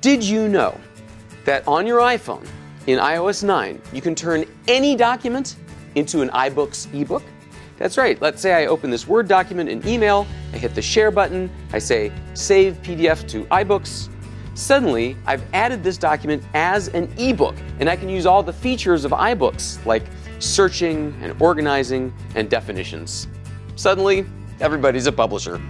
Did you know that on your iPhone in iOS 9, you can turn any document into an iBooks ebook? That's right. Let's say I open this Word document in email, I hit the share button, I say save PDF to iBooks. Suddenly, I've added this document as an ebook, and I can use all the features of iBooks like searching and organizing and definitions. Suddenly, everybody's a publisher.